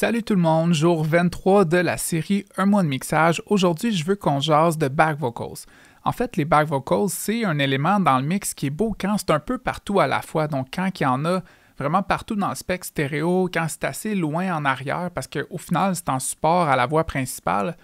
Salut tout le monde, jour 23 de la série Un mois de mixage. Aujourd'hui, je veux qu'on jase de back vocals. En fait, les back vocals, c'est un élément dans le mix qui est beau quand c'est un peu partout à la fois. Donc, quand il y en a vraiment partout dans le spectre stéréo, quand c'est assez loin en arrière, parce qu'au final, c'est en support à la voix principale,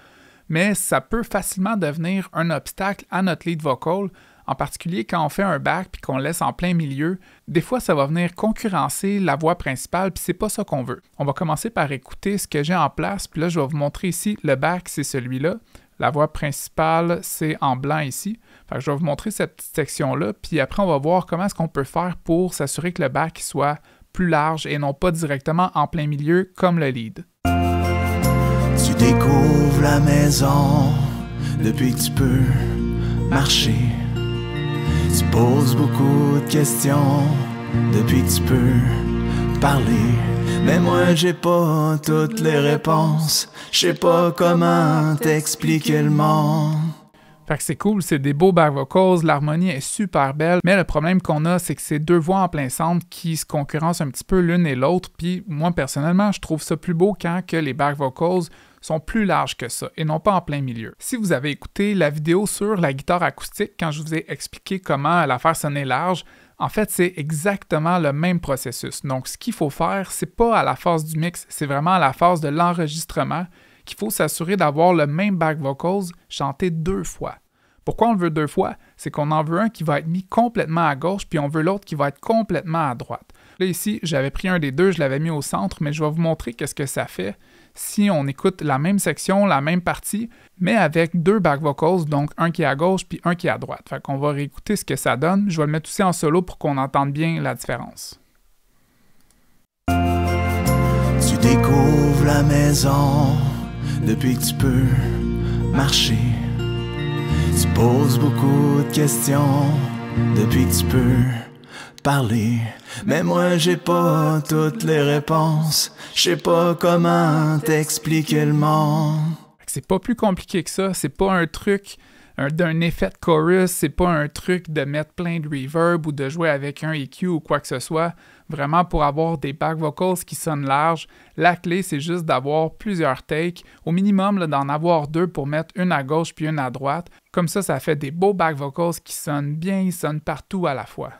mais ça peut facilement devenir un obstacle à notre lead vocal en particulier quand on fait un back puis qu'on laisse en plein milieu, des fois ça va venir concurrencer la voix principale puis c'est pas ça qu'on veut. On va commencer par écouter ce que j'ai en place puis là je vais vous montrer ici le back c'est celui-là. La voix principale, c'est en blanc ici. je vais vous montrer cette petite section-là, puis après, on va voir comment est-ce qu'on peut faire pour s'assurer que le back soit plus large et non pas directement en plein milieu comme le lead. Tu découvres la maison depuis que tu peux marcher tu poses beaucoup de questions depuis que tu peux parler. Mais moi j'ai pas toutes les réponses. Je sais pas comment t'expliquer le monde. Fait que c'est cool, c'est des beaux back vocals, l'harmonie est super belle, mais le problème qu'on a, c'est que c'est deux voix en plein centre qui se concurrencent un petit peu l'une et l'autre, puis moi personnellement, je trouve ça plus beau quand que les back vocals sont plus larges que ça et non pas en plein milieu. Si vous avez écouté la vidéo sur la guitare acoustique quand je vous ai expliqué comment la faire sonner large, en fait, c'est exactement le même processus. Donc, ce qu'il faut faire, c'est pas à la phase du mix, c'est vraiment à la phase de l'enregistrement qu'il faut s'assurer d'avoir le même back vocals chanté deux fois. Pourquoi on le veut deux fois? C'est qu'on en veut un qui va être mis complètement à gauche, puis on veut l'autre qui va être complètement à droite. Là, ici, j'avais pris un des deux, je l'avais mis au centre, mais je vais vous montrer qu'est-ce que ça fait si on écoute la même section, la même partie, mais avec deux back vocals, donc un qui est à gauche puis un qui est à droite. Fait qu'on va réécouter ce que ça donne. Je vais le mettre aussi en solo pour qu'on entende bien la différence. Tu découvres la maison depuis que tu peux marcher. Tu poses beaucoup de questions depuis que tu peux parler. Mais moi j'ai pas toutes les réponses. Je sais pas comment t'expliquer le monde. C'est pas plus compliqué que ça. C'est pas un truc d'un effet de chorus, c'est pas un truc de mettre plein de reverb ou de jouer avec un EQ ou quoi que ce soit. Vraiment, pour avoir des back vocals qui sonnent larges, la clé, c'est juste d'avoir plusieurs takes, au minimum d'en avoir deux pour mettre une à gauche puis une à droite. Comme ça, ça fait des beaux back vocals qui sonnent bien, ils sonnent partout à la fois.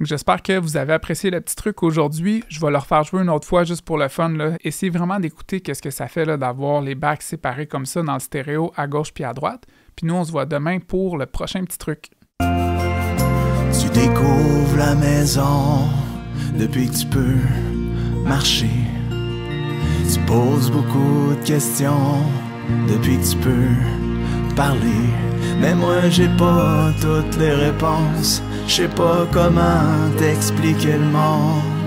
J'espère que vous avez apprécié le petit truc aujourd'hui. Je vais leur faire jouer une autre fois juste pour le fun. Là. Essayez vraiment d'écouter qu'est-ce que ça fait d'avoir les backs séparés comme ça dans le stéréo à gauche puis à droite. Puis nous, on se voit demain pour le prochain petit truc. Tu découvres la maison depuis que tu peux marcher. Tu poses beaucoup de questions depuis que tu peux Mais moi, j'ai pas toutes les réponses. Je sais pas comment t'expliquer le monde.